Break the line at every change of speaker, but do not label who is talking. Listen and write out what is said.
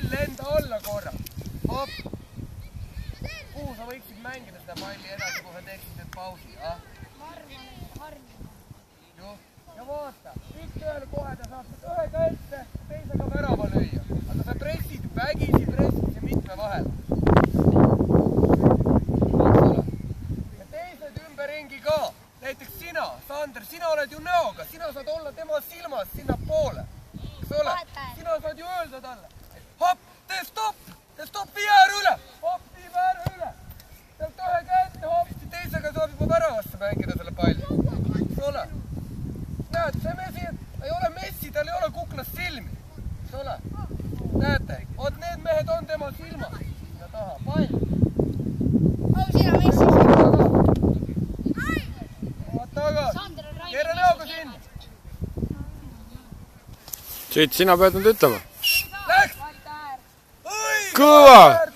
pall lenda alla korra. hopp. kuhu sa võiksid mängida seda palli edasi, kui sa teeksid nüüd pausi, ah? ju, ja vaata, üks ühele kohe ta saab ühega ette, teisega värava lüüa. aga sa pressid vägisi, pressid ja mitme vahel. ja teised ümberringi ka, näiteks sina, Sander, sina oled ju näoga, sina saad olla tema silmas sinnapoole, eks ole. sina saad ju öelda talle, et stopp, stopp, vii ääre üle, hopp, viib ääre üle. sealt ühega ette, hopp, teisega saab juba väravasse mängida selle palli, eks ole näed, see mees ei- ole Messi, tal ei ole kuklas silmi, eks ole. näete, vot need mehed on tema silmas sinna taha, pall. vaat taga, keera näoga sinna.
siit sina pead nüüd ütlema. 哥。